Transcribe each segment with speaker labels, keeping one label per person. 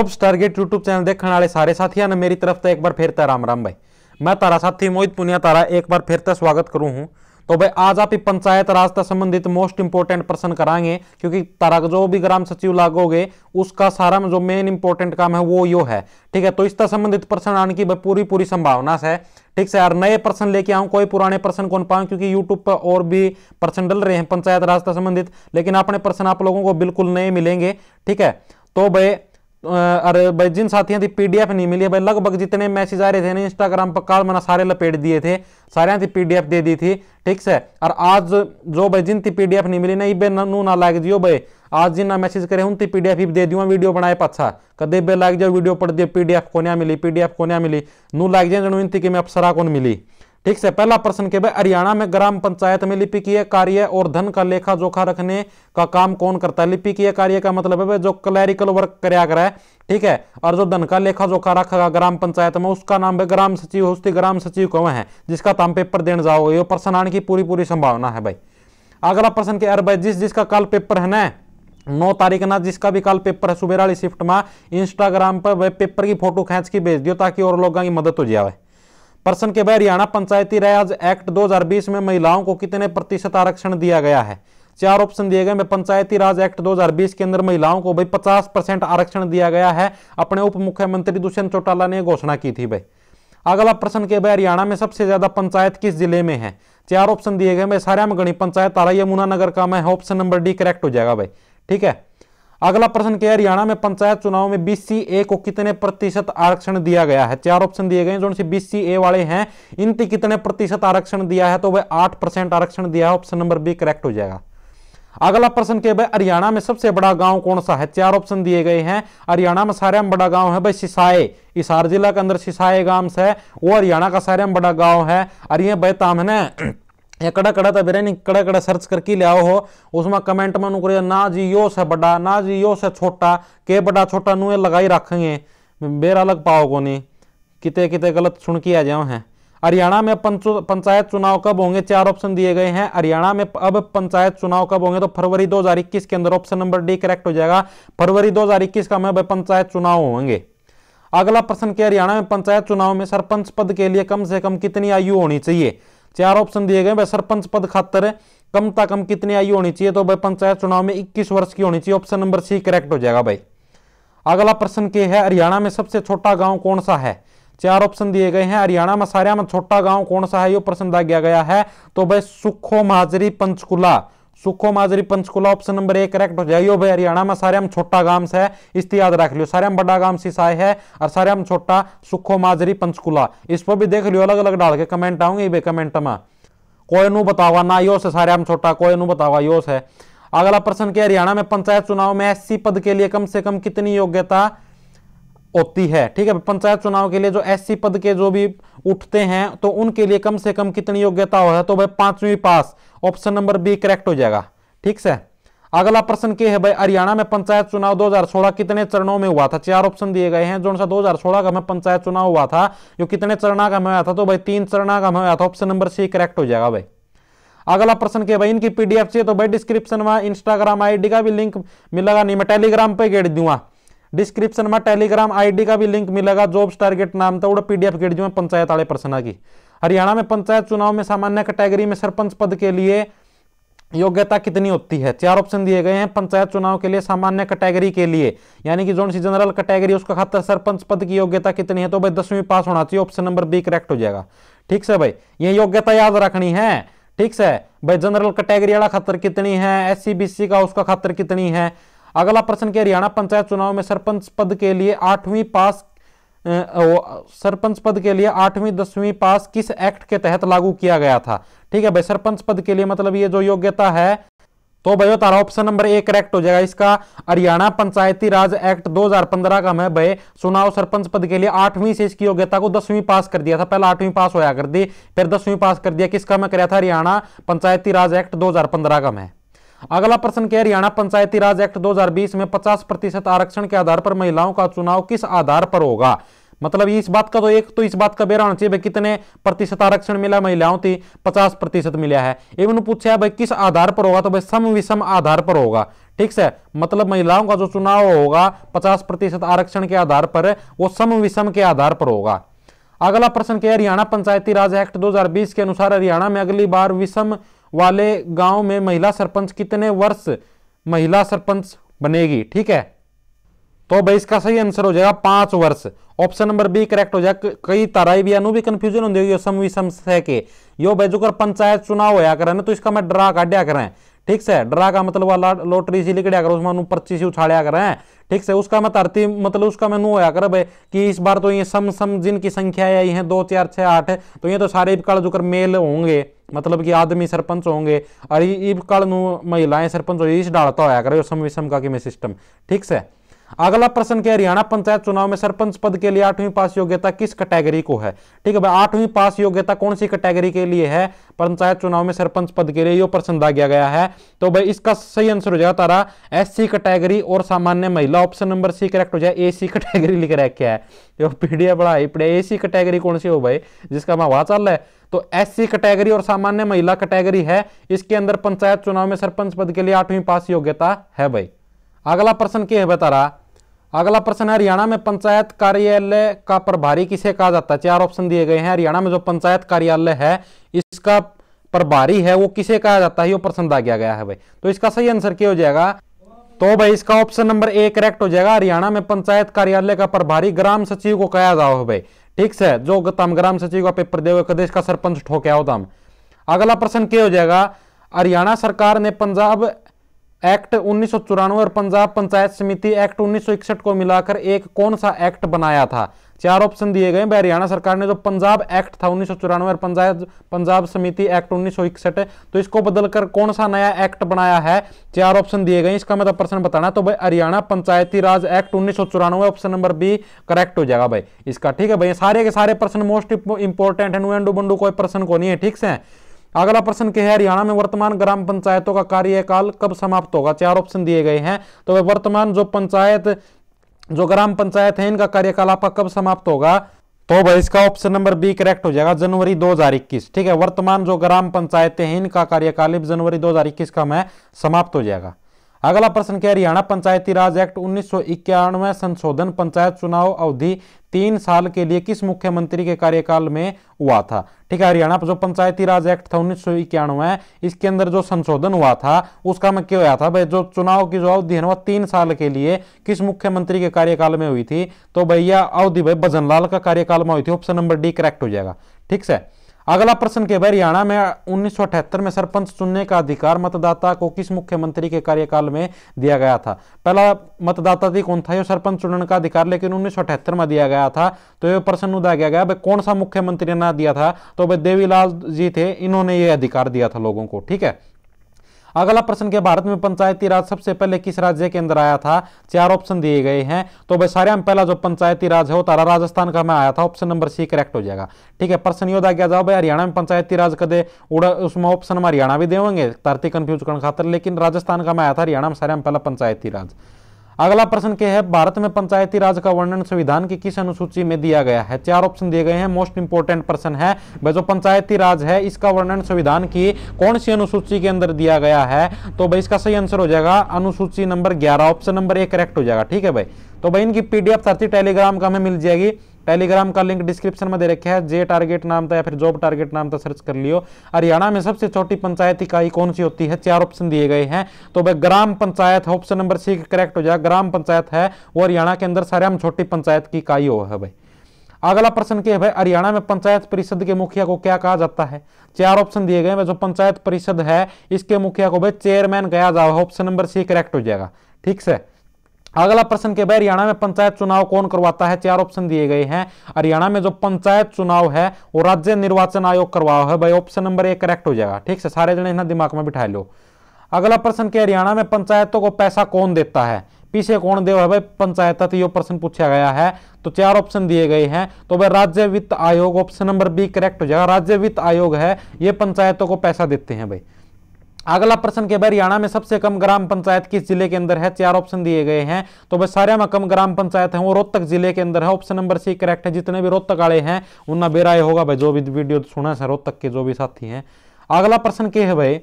Speaker 1: Job target YouTube channel देखने वाले सारे साथियों ने मेरी तरफ़ से एक बार फिर राम राम भाई। मैं तारा साथी मोहित पुनिया तारा एक बार फिर से स्वागत करूँ हूँ। तो भाई, आज आप ही पंचायत राज से संबंधित मोस्ट इंपोर्टेंट प्रश्न कराएँगे, क्योंकि तारा जो भी ग्राम सचिव लागोगे, उसका सारा जो मेन इंपोर्टेंट काम है वो यो है। ठीक है तो इससे संबंधित प्रश्न आने की पूरी पूरी संभावना है ठीक से यार नए प्रश्न लेके आऊँ, कोई पुराने प्रश्न कौन पाऊँ, क्योंकि यूट्यूब पर और भी प्रश्न डल रहे हैं पंचायत राज से संबंधित, लेकिन अपने प्रश्न आप लोगों को बिल्कुल नए मिलेंगे। ठीक है तो भाई अरे भाई जिन साथियों की पीडीएफ नहीं मिली भाई लगभग जितने मैसेज आ रहे थे ना इंस्टाग्राम पर काल मना सारे लपेट दिए थे सारे की पीडीएफ दे दी थी ठीक से और आज जो भाई जिन थी पीडीएफ नहीं मिली ना इबे नू ना लाग जियो भाई आज जिन ना मैसेज करे उनकी पीडीएफ ही दे दियो वीडियो बनाए पाछा कदे बे लाग जाओ वीडियो पढ़ दिए पीडीएफ को मिली पीडीएफ को मिली नू लाग जाए जनू इनती कि मैं अफसरा कौन मिली ठीक से पहला प्रश्न के भाई हरियाणा में ग्राम पंचायत में लिपिकीय कार्य और धन का लेखा जोखा रखने का काम कौन करता है? लिपिकीय कार्य का मतलब है जो क्लैरिकल वर्क कराया करा है, ठीक है? और जो धन का लेखा जोखा रखा ग्राम पंचायत में, उसका नाम है ग्राम सचिव, उसकी ग्राम सचिव कौन है? जिसका ताम पेपर देने जाओगे, ये प्रश्न आने की पूरी पूरी संभावना है भाई। अगला प्रश्न के, अरे भाई, जिस, जिसका कल पेपर है ना, नौ तारीख ना, जिसका भी कल पेपर है सुबह वाली शिफ्ट में इंस्टाग्राम पर वे पेपर की फ़ोटो खींच के भेज दियो, ताकि और लोगों की मदद हो जाए प्रश्न के बाद हरियाणा पंचायती राज एक्ट 2020 में महिलाओं को कितने प्रतिशत आरक्षण दिया गया है? चार ऑप्शन दिए गए पंचायती राज एक्ट 2020 के अंदर महिलाओं को भाई 50 परसेंट आरक्षण दिया गया है। अपने उप मुख्यमंत्री दुष्यंत चौटाला ने घोषणा की थी भाई। अगला प्रश्न के भाई हरियाणा में सबसे ज़्यादा पंचायत किस ज़िले में है? चार ऑप्शन दिए गए भाई सारे में गणी, पंचायत तारा यमुना नगर का मैं ऑप्शन नंबर डी करेक्ट हो जाएगा भाई। ठीक है? अगला प्रश्न क्या हरियाणा में पंचायत चुनाव में बीसीए को कितने प्रतिशत आरक्षण दिया गया है? चार ऑप्शन दिए गए जो बीसीए वाले हैं, इनकी कितने प्रतिशत आरक्षण दिया है? तो वह आठ परसेंट आरक्षण दिया है ऑप्शन नंबर बी करेक्ट हो जाएगा। अगला प्रश्न क्या भाई, हरियाणा में सबसे बड़ा गाँव कौन सा है? चार ऑप्शन दिए गए हैं। हरियाणा में सारे में बड़ा गाँव है भाई सिसाए। इसार जिला के अंदर सिसाए गाँव है। वो हरियाणा का सारे में बड़ा गाँव है। ये भाई ताम है ये कड़ा कड़ा तो बेरे नहीं कड़ा कड़ा सर्च करके ले आओ हो उसमें कमेंट में नुकर ना जी यो से बड़ा ना जी यो से छोटा के बड़ा छोटा नुए लगाई रखेंगे बेरा लग पाओ को नहीं किते किते गलत सुन के आ जाओ हैं हरियाणा में पंचायत चुनाव कब होंगे चार ऑप्शन दिए गए हैं हरियाणा में अब पंचायत चुनाव कब होंगे तो फरवरी 2021 के अंदर ऑप्शन नंबर डी करेक्ट हो जाएगा फरवरी 2021 का में पंचायत चुनाव होंगे अगला प्रश्न क्या हरियाणा में पंचायत चुनाव में सरपंच पद के लिए कम से कम कितनी आयु होनी चाहिए चार ऑप्शन दिए गए भाई, सरपंच पद खातर कम ता कम कितनी आयु होनी चाहिए? तो भाई, पंचायत चुनाव में 21 वर्ष की होनी चाहिए। ऑप्शन नंबर सी करेक्ट हो जाएगा भाई। अगला प्रश्न के है, हरियाणा में सबसे छोटा गाँव कौन सा है? चार ऑप्शन दिए गए हैं। हरियाणा में सारे में छोटा गाँव कौन सा है? ये प्रश्न दिया गया है। तो भाई, सुखो माजरी, पंचकुला। सुखो माजरी पंचकुला ऑप्शन नंबर एक करेक्ट हो जाए भाई। हरियाणा में सारे हम छोटा गाँव से इस याद रख लियो। सारे हम बड़ा गाँव सिसाई है और सारे हम छोटा सुखो माजरी पंचकुला। इस पर भी देख लियो अलग अलग डाल के कमेंट आऊँगे भाई कमेंट में। कोई नु बतावा ना, यो से सारे हम छोटा, कोई नु बतावा, यो से। अगला प्रश्न क्या हरियाणा में पंचायत चुनाव में एससी पद के लिए कम से कम कितनी योग्यता होती है, ठीक है? पंचायत चुनाव के लिए जो एससी पद के जो भी उठते हैं तो उनके लिए कम से कम कितनी योग्यता हो? है तो भाई पांचवी पास, ऑप्शन नंबर बी करेक्ट हो जाएगा। ठीक से? अगला प्रश्न के है भाई, हरियाणा में पंचायत चुनाव 2016 कितने चरणों में हुआ था? चार ऑप्शन दिए गए हैं, जो सा 2016 का में पंचायत चुनाव हुआ था, जो कितने चरणा का में हुआ था? तो भाई तीन चरणा का में हुआ था, ऑप्शन नंबर सी करेक्ट हो जाएगा भाई। अगला प्रश्न के भाई, इनकी पीडीएफ चाहिए तो भाई डिस्क्रिप्शन में इंस्टाग्राम आईडी का भी लिंक मिलेगा, नहीं मैं टेलीग्राम पे गेट दूँगा। डिस्क्रिप्शन में टेलीग्राम आईडी का भी लिंक मिलेगा, जॉब्स टारगेट नाम था वो पीडीएफ गेट जो पंचायत वाले प्रश्न की। हरियाणा में पंचायत चुनाव में सामान्य कैटेगरी में सरपंच पद के लिए योग्यता कितनी होती है? चार ऑप्शन दिए गए हैं, पंचायत चुनाव के लिए सामान्य कैटेगरी के लिए। यानी कि जोन सी जनरल कैटेगरी, उसका खातर सरपंच पद की योग्यता कितनी है? तो भाई दसवीं पास होना चाहिए, ऑप्शन नंबर बी करेक्ट हो जाएगा। ठीक से भाई? ये योग्यता याद रखनी है। ठीक से? भाई जनरल कैटेगरी वाला खतर कितनी है? एस सी का उसका खतर कितनी है? अगला प्रश्न के हरियाणा पंचायत चुनाव में सरपंच पद के लिए आठवीं पास सरपंच पद के लिए आठवीं दसवीं पास किस एक्ट के तहत लागू किया गया था? ठीक है भाई, सरपंच पद के लिए मतलब ये जो योग्यता है तो भाई तारा ऑप्शन नंबर एक करेक्ट हो जाएगा इसका। हरियाणा पंचायती राज एक्ट 2015 का मैं भाई, चुनाव सरपंच पद के लिए आठवीं से इसकी योग्यता को दसवीं पास कर दिया था। पहले आठवीं पास होया कर दी, फिर दसवीं पास कर दिया। किसका मैं कराया था? हरियाणा पंचायती राज एक्ट 2015 का मैं। अगला प्रश्न, क्या हरियाणा पंचायती राज एक्ट 2020 में 50 प्रतिशत आरक्षण के आधार पर महिलाओं का चुनाव किस आधार पर होगा? मतलब इस बात का तो एक तो इस बात का बेरा होना चाहिए भाई, कितने प्रतिशत आरक्षण मिला महिलाओं थी, पचास प्रतिशत मिला है। एवं पूछा है भाई, किस आधार पर होगा? तो भाई सम विषम आधार पर होगा। ठीक है मतलब महिलाओं का जो चुनाव होगा, पचास प्रतिशत आरक्षण के आधार पर, वो सम विषम के आधार पर होगा। अगला प्रश्न, क्या हरियाणा पंचायती राज एक्ट 2020 के अनुसार हरियाणा में अगली बार विषम वाले गाँव में महिला सरपंच कितने वर्ष महिला सरपंच बनेगी? ठीक है? तो भाई इसका सही आंसर हो जाएगा पाँच वर्ष। ऑप्शन नंबर बी करेक्ट हो जाएगा। कई ताराई भी अनु भी कंफ्यूजन होंगे सम विषम के। यो भाई जो कर पंचायत चुनाव होया करे ना तो इसका मैं ड्रा काटिया करें। ठीक से? ड्रा का मतलब लोटरी सी लिखड़िया कर, उसमें पर्ची सी उछाड़िया करें। ठीक से, उसका मैं तरती मतलब उसका मैं नो होया कर भाई कि इस बार तो ये सम सम जिनकी संख्या है ये दो, चार छः आठ तो ये तो सारे काल जुकर कर मेल होंगे मतलब कि आदमी सरपंच होंगे, और इब काल महिलाएँ सरपंच हो इस डालता होया करे, सम विषम का कि मैं सिस्टम ठीक से? अगला प्रश्न क्या हरियाणा पंचायत चुनाव में सरपंच पद के लिए आठवीं पास योग्यता किस कैटेगरी को है? ठीक है, भाई, आठवीं पास योग्यता कौन सी कैटेगरी के लिए है? पंचायत चुनाव में सरपंच पद के लिए यो प्रश्न दिया गया है। तो भाई, इसका सही आंसर हो जाएगा तारा एस कैटेगरी और सामान्य महिला। ऑप्शन नंबर सी करेक्ट हो जाए ए कैटेगरी लिख रखा है। जो पीडीएफ पढ़ाई पड़े ए कैटेगरी कौन सी हो भाई, जिसका मैं वहाँ चल रहा है? तो एससी कैटेगरी और सामान्य महिला कैटेगरी है, इसके अंदर पंचायत चुनाव में सरपंच पद के लिए आठवीं पास योग्यता है भाई। अगला प्रश्न क्या है बता रहा? अगला प्रश्न हरियाणा में पंचायत कार्यालय का प्रभारी किसे कहा जाता है? चार ऑप्शन दिए गए हैं। हरियाणा में जो पंचायत कार्यालय है, इसका प्रभारी है, वो किसे कहा जाता है? ये प्रश्न दिया गया है भाई। तो इसका सही आंसर क्या हो जाएगा? तो भाई, इसका ऑप्शन नंबर ए करेक्ट हो जाएगा। हरियाणा में पंचायत कार्यालय का प्रभारी ग्राम सचिव को कहा जाओ भाई। ठीक से? जो तम ग्राम सचिव का पेपर दे प्रदेश का सरपंच ठोके आओ तम अगला प्रश्न क्या हो जाएगा? हरियाणा सरकार ने पंजाब एक्ट उन्नीस सौ चौरानवे और पंजाब पंचायत समिति एक्ट उन्नीस सौ इकसठ को मिलाकर एक कौन सा एक्ट बनाया था? चार ऑप्शन दिए गए हरियाणा सरकार ने जो पंजाब एक्ट था उन्नीस और पंचायत पंजाब समिति एक्ट उन्नीस सौ इकसठ तो इसको बदलकर कौन सा नया एक्ट बनाया है? चार ऑप्शन दिए गए इसका मतलब प्रश्न बताना तो भाई हरियाणा पंचायती राज एक्ट उन्नीस ऑप्शन नंबर बी करेक्ट हो जाएगा भाई। इसका ठीक है भाई, सारे के सारे प्रश्न मोस्ट इंपोर्टेंट है। नुएंडू बंडू कोई प्रश्न को नहीं है, ठीक से? अगला प्रश्न क्या है, हरियाणा में वर्तमान ग्राम पंचायतों का कार्यकाल कब समाप्त होगा? चार ऑप्शन दिए गए हैं। तो वर्तमान जो पंचायत, जो ग्राम पंचायत है, इनका कार्यकाल आपका कब समाप्त होगा? तो भाई, इसका ऑप्शन नंबर बी करेक्ट हो जाएगा, जनवरी 2021 ठीक है, वर्तमान जो ग्राम पंचायतें हैं, इनका कार्यकाल जनवरी 2021 का मैं समाप्त हो जाएगा। अगला प्रश्न क्या हरियाणा पंचायती राज एक्ट उन्नीस सौ इक्यानवे संशोधन पंचायत चुनाव अवधि तीन साल के लिए किस मुख्यमंत्री के कार्यकाल में हुआ था? ठीक है, हरियाणा जो पंचायती राज एक्ट था, उन्नीस सौ इक्यानवे, इसके अंदर जो संशोधन हुआ था, उसका मैं क्या हुआ था? भाई, जो चुनाव की जो अवधि है वह तीन साल के लिए किस मुख्यमंत्री के कार्यकाल में हुई थी? तो भैया, अवधि भाई, भजनलाल का कार्यकाल में हुई थी ऑप्शन नंबर डी करेक्ट हो जाएगा। ठीक है अगला प्रश्न के भाई हरियाणा में उन्नीस सौ अठहत्तर में सरपंच चुनने का अधिकार मतदाता को किस मुख्यमंत्री के कार्यकाल में दिया गया था? पहला मतदाता थी कौन था? ये सरपंच चुनने का अधिकार, लेकिन उन्नीस सौ अठहत्तर में दिया गया था। तो ये प्रश्न उदा गया भाई कौन सा मुख्यमंत्री ने दिया था? तो भाई देवीलाल जी थे, इन्होंने ये अधिकार दिया था लोगों को, ठीक है? अगला प्रश्न के भारत में पंचायती राज सबसे पहले किस राज्य के अंदर आया था? चार ऑप्शन दिए गए हैं। तो भाई सारे में पहला जो पंचायती राज है वो तारा राजस्थान का में आया था। ऑप्शन नंबर सी करेक्ट हो जाएगा। ठीक है, प्रश्न योदा गया, जाओ भाई, हरियाणा में पंचायती राज कदे? उड़ा, उसमें ऑप्शन हम हरियाणा भी देवेंगे तरती कन्फ्यूज़ करने खातर, लेकिन राजस्थान का में आया था, हरियाणा में सारे में पहला पंचायती राज। अगला प्रश्न क्या है, भारत में पंचायती राज का वर्णन संविधान की किस अनुसूची में दिया गया है? चार ऑप्शन दिए गए हैं मोस्ट इंपोर्टेंट प्रश्न है। भाई जो पंचायती राज है, इसका वर्णन संविधान की कौन सी अनुसूची के अंदर दिया गया है? तो भाई इसका सही आंसर हो जाएगा, अनुसूची नंबर ग्यारह ऑप्शन नंबर एक करेक्ट हो जाएगा, ठीक है भाई? तो भाई इनकी पीडीएफ सर्ची टेलीग्राम का हमें मिल जाएगी। टेलीग्राम का लिंक डिस्क्रिप्शन में दे रखा है। जे टारगेट नाम था या फिर जॉब टारगेट नाम था, सर्च कर लियो। हरियाणा में सबसे छोटी पंचायत इकाई कौन सी होती है? चार ऑप्शन दिए गए हैं। तो भाई gram panchayat option number C correct हो जाए ग्राम पंचायत है, वो हरियाणा के अंदर सारे छोटी पंचायत की इकाई हो है भाई। अगला प्रश्न क्या है भाई? हरियाणा में पंचायत परिषद के मुखिया को क्या कहा जाता है? चार ऑप्शन दिए गए जो पंचायत परिषद है, इसके मुखिया को भाई चेयरमैन कहा जाओ ऑप्शन नंबर सी करेक्ट हो जाएगा। ठीक से? अगला प्रश्न के भाई हरियाणा में पंचायत चुनाव कौन करवाता है? चार ऑप्शन दिए गए हैं। हरियाणा में जो पंचायत चुनाव है, वो राज्य निर्वाचन आयोग करवाओ है। भाई ऑप्शन नंबर एक करेक्ट हो जाएगा। ठीक है सारे जने दिमाग में बिठा लो। अगला प्रश्न के हरियाणा में पंचायतों को पैसा कौन देता है? पीछे कौन दे भाई? पंचायत तो ये प्रश्न पूछा गया है। तो चार ऑप्शन दिए गए हैं। तो भाई, राज्य वित्त आयोग ऑप्शन नंबर बी करेक्ट हो जाएगा। राज्य वित्त आयोग है, ये पंचायतों को पैसा देते हैं भाई। अगला प्रश्न के हरियाणा में सबसे कम ग्राम पंचायत किस ज़िले के अंदर है? चार ऑप्शन दिए गए हैं। तो बस सारे में कम ग्राम पंचायत है, वो रोहतक ज़िले के अंदर है। ऑप्शन नंबर सी करेक्ट है। जितने भी रोहतक वाले हैं, उनना बेराय होगा भाई, जो भी वीडियो सुना है रोहतक के जो भी साथी हैं। अगला प्रश्न के है भाई,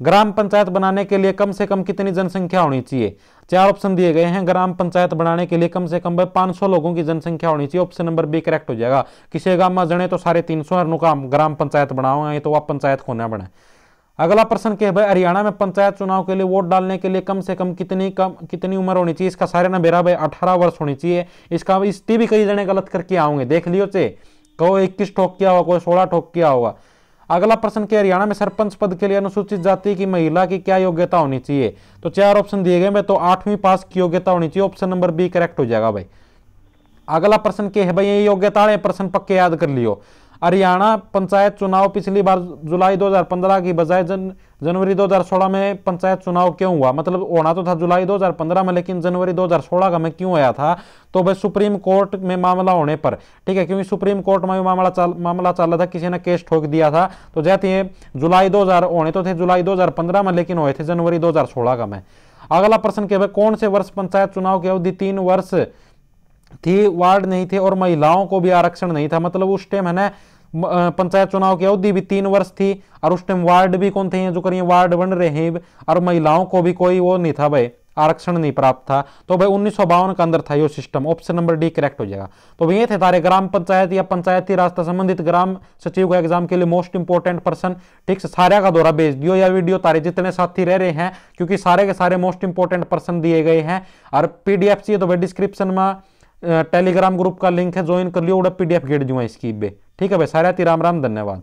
Speaker 1: ग्राम पंचायत बनाने के लिए कम से कम कितनी जनसंख्या होनी चाहिए? चार ऑप्शन दिए गए हैं, ग्राम पंचायत बनाने के लिए कम से कम भाई पाँच लोगों की जनसंख्या होनी चाहिए। ऑप्शन नंबर बी करेक्ट हो जाएगा। किसी गाँव में जने तो सारे तीन सौ ग्राम पंचायत बनाओगे तो वह पंचायत को न बने अगला प्रश्न क्या है भाई? हरियाणा में पंचायत चुनाव के लिए वोट डालने के लिए कम से कम कितनी कम, कितनी उम्र होनी चाहिए? इसका सारे ना बेरा भाई अठारह वर्ष होनी चाहिए। इसका इस भी कई जने गलत करके आओगे। देख लियो चे। कहो इक्कीस ठोक किया होगा कोई सोलह ठोक किया होगा। अगला प्रश्न क्या हरियाणा में सरपंच पद के लिए अनुसूचित जाति की महिला की क्या योग्यता होनी चाहिए? तो चार ऑप्शन दिए गए मैं तो आठवीं पास की योग्यता होनी चाहिए। ऑप्शन नंबर बी करेक्ट हो जाएगा भाई। अगला प्रश्न क्या है भाई? ये योग्यता प्रश्न पक्के याद कर लियो। हरियाणा पंचायत चुनाव पिछली बार जुलाई 2015 की बजाय जन, जनवरी 2016 में पंचायत चुनाव क्यों हुआ? मतलब होना तो था जुलाई 2015 में, लेकिन जनवरी 2016 का में क्यों आया था? तो भाई सुप्रीम कोर्ट में मामला होने पर, ठीक है, क्योंकि सुप्रीम कोर्ट में मामला चल मामला चल रहा था, किसी ने केस ठोक दिया था। तो जैसे ये जुलाई दो होने तो थे जुलाई दो हज़ार पंद्रह में, लेकिन हुए थे जनवरी दो हज़ार सोलह का में। अगला प्रश्न क्या भाई कौन से वर्ष पंचायत चुनाव की अवधि तीन वर्ष थी, वार्ड नहीं थे और महिलाओं को भी आरक्षण नहीं था। मतलब उस टाइम है ना पंचायत चुनाव की अवधि भी तीन वर्ष थी और उस टाइम वार्ड भी कौन थे जो करिए वार्ड बन रहे हैं और महिलाओं को भी कोई वो नहीं था भाई, आरक्षण नहीं प्राप्त था। तो भाई उन्नीस का अंदर था ये system option number D correct हो जाएगा। तो ये थे तारे ग्राम पंचायत या पंचायती रास्ता संबंधित ग्राम सचिव का एग्ज़ाम के लिए मोस्ट इंपोर्टेंट पर्सन ठीक से सारे का दौरा भेज दियो या वीडियो तारे जितने साथी रह रहे हैं, क्योंकि सारे के सारे मोस्ट इंपोर्टेंट पर्सन दिए गए हैं। और पीडीएफ चाहिए तो भाई डिस्क्रिप्शन में टेलीग्राम ग्रुप का लिंक है ज्वाइन कर लियो उड़ा पीडीएफ गेट जुआ इसकी बे ठीक है भाई, सारे राम राम, धन्यवाद।